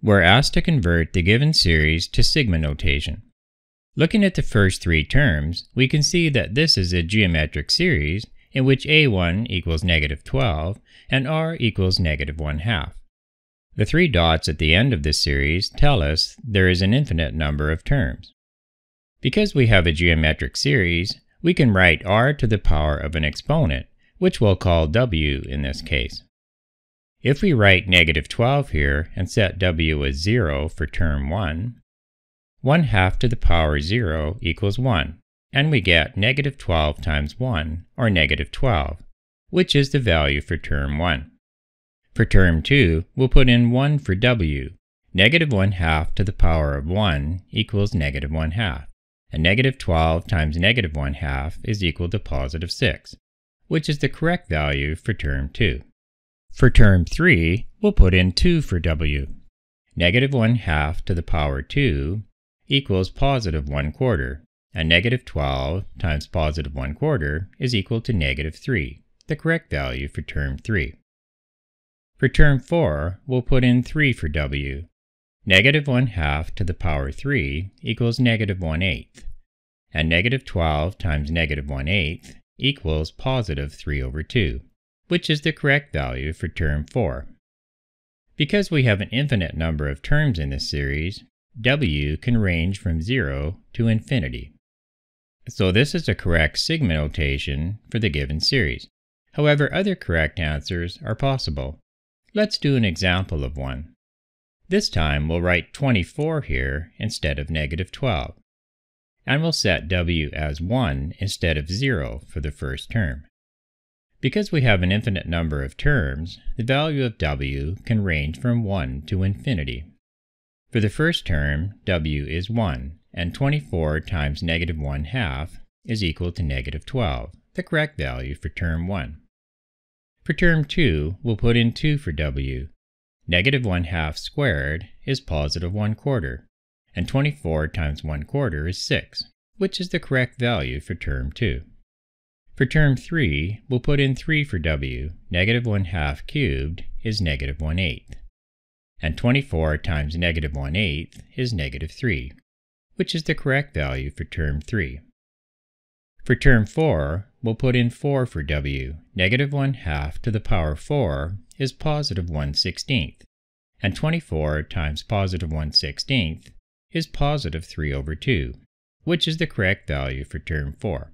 We're asked to convert the given series to sigma notation. Looking at the first three terms, we can see that this is a geometric series in which a1 equals negative 12 and r equals negative 1 half. The three dots at the end of this series tell us there is an infinite number of terms. Because we have a geometric series, we can write r to the power of an exponent, which we'll call w in this case. If we write negative 12 here and set w as 0 for term 1, 1 half to the power 0 equals 1, and we get negative 12 times 1, or negative 12, which is the value for term 1. For term 2, we'll put in 1 for w. Negative 1 half to the power of 1 equals negative 1 half, and negative 12 times negative 1 half is equal to positive 6, which is the correct value for term 2. For term 3, we'll put in 2 for w. Negative 1 half to the power 2 equals positive 1 quarter, and negative 12 times positive 1 quarter is equal to negative 3, the correct value for term 3. For term 4, we'll put in 3 for w. Negative 1 half to the power 3 equals negative 1 eighth, and negative 12 times negative 1 eighth equals positive 3 over 2 which is the correct value for term 4. Because we have an infinite number of terms in this series, w can range from 0 to infinity. So this is a correct sigma notation for the given series. However, other correct answers are possible. Let's do an example of one. This time we'll write 24 here instead of negative 12. And we'll set w as 1 instead of 0 for the first term. Because we have an infinite number of terms, the value of w can range from 1 to infinity. For the first term, w is 1, and 24 times negative 1 half is equal to negative 12, the correct value for term 1. For term 2, we'll put in 2 for w. Negative 1 half squared is positive 1 quarter, and 24 times 1 quarter is 6, which is the correct value for term 2. For term 3, we'll put in 3 for w. Negative 1 half cubed is negative 1 eighth. And 24 times negative 1 eighth is negative 3, which is the correct value for term 3. For term 4, we'll put in 4 for w. Negative 1 half to the power 4 is positive 1 sixteenth, and 24 times positive 1 sixteenth is positive 3 over 2, which is the correct value for term 4.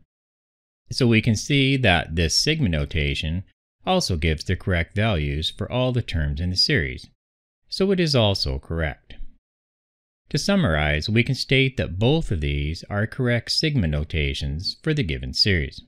So we can see that this sigma notation also gives the correct values for all the terms in the series, so it is also correct. To summarize, we can state that both of these are correct sigma notations for the given series.